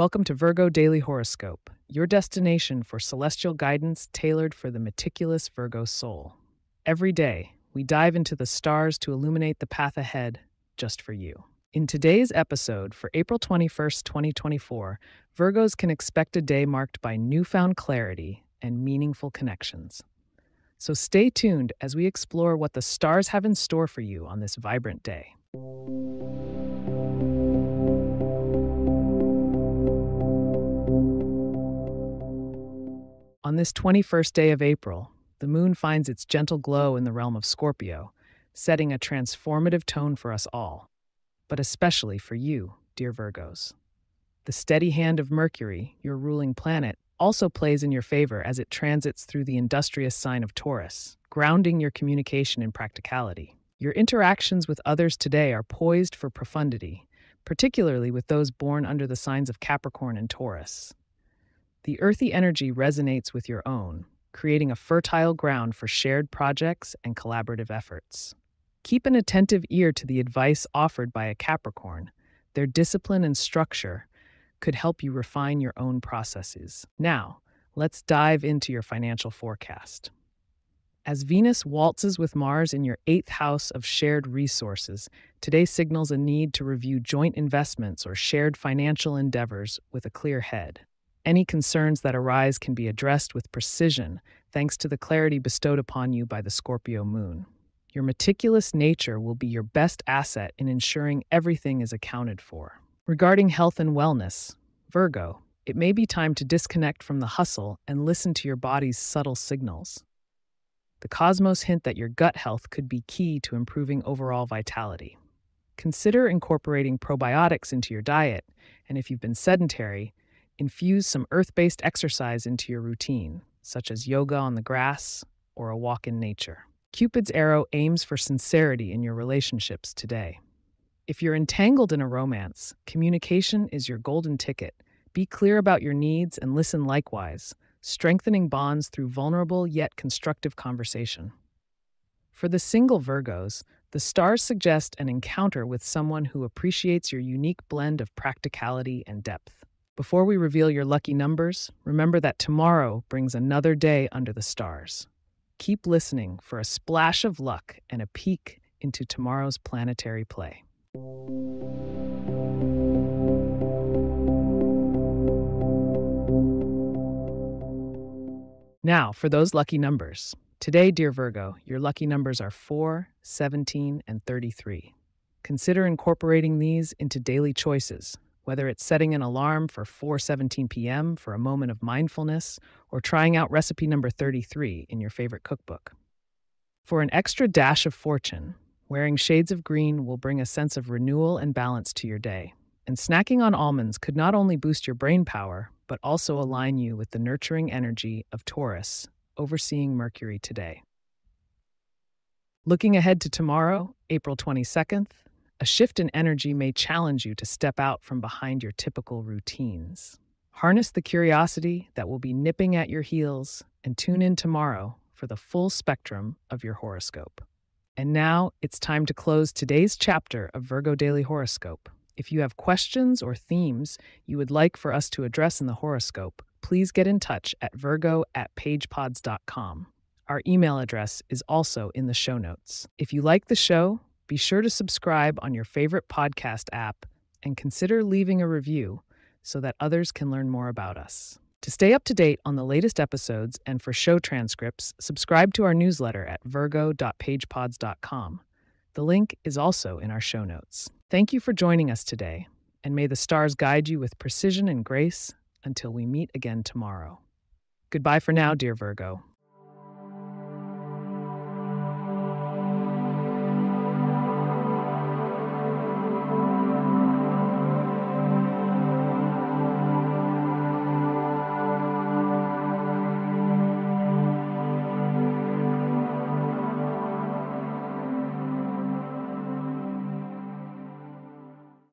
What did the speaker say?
Welcome to Virgo Daily Horoscope, your destination for celestial guidance tailored for the meticulous Virgo soul. Every day, we dive into the stars to illuminate the path ahead just for you. In today's episode for April 21st, 2024, Virgos can expect a day marked by newfound clarity and meaningful connections. So stay tuned as we explore what the stars have in store for you on this vibrant day. On this 21st day of April, the moon finds its gentle glow in the realm of Scorpio, setting a transformative tone for us all, but especially for you, dear Virgos. The steady hand of Mercury, your ruling planet, also plays in your favor as it transits through the industrious sign of Taurus, grounding your communication in practicality. Your interactions with others today are poised for profundity, particularly with those born under the signs of Capricorn and Taurus. The earthy energy resonates with your own, creating a fertile ground for shared projects and collaborative efforts. Keep an attentive ear to the advice offered by a Capricorn. Their discipline and structure could help you refine your own processes. Now, let's dive into your financial forecast. As Venus waltzes with Mars in your eighth house of shared resources, today signals a need to review joint investments or shared financial endeavors with a clear head. Any concerns that arise can be addressed with precision thanks to the clarity bestowed upon you by the Scorpio moon. Your meticulous nature will be your best asset in ensuring everything is accounted for. Regarding health and wellness, Virgo, it may be time to disconnect from the hustle and listen to your body's subtle signals. The cosmos hint that your gut health could be key to improving overall vitality. Consider incorporating probiotics into your diet, and if you've been sedentary, infuse some earth based exercise into your routine, such as yoga on the grass or a walk in nature. Cupid's arrow aims for sincerity in your relationships today. If you're entangled in a romance, communication is your golden ticket. Be clear about your needs and listen likewise, strengthening bonds through vulnerable yet constructive conversation. For the single Virgos, the stars suggest an encounter with someone who appreciates your unique blend of practicality and depth. Before we reveal your lucky numbers, remember that tomorrow brings another day under the stars. Keep listening for a splash of luck and a peek into tomorrow's planetary play. Now, for those lucky numbers. Today, dear Virgo, your lucky numbers are 4, 17, and 33. Consider incorporating these into daily choices, whether it's setting an alarm for 4:17 p.m. for a moment of mindfulness or trying out recipe number 33 in your favorite cookbook. For an extra dash of fortune, wearing shades of green will bring a sense of renewal and balance to your day. And snacking on almonds could not only boost your brain power, but also align you with the nurturing energy of Taurus, overseeing Mercury today. Looking ahead to tomorrow, April 22nd, a shift in energy may challenge you to step out from behind your typical routines. Harness the curiosity that will be nipping at your heels and tune in tomorrow for the full spectrum of your horoscope. And now it's time to close today's chapter of Virgo Daily Horoscope. If you have questions or themes you would like for us to address in the horoscope, please get in touch at virgo at pagepods.com. Our email address is also in the show notes. If you like the show, be sure to subscribe on your favorite podcast app and consider leaving a review so that others can learn more about us. To stay up to date on the latest episodes and for show transcripts, subscribe to our newsletter at virgo.pagepods.com. The link is also in our show notes. Thank you for joining us today, and may the stars guide you with precision and grace until we meet again tomorrow. Goodbye for now, dear Virgo.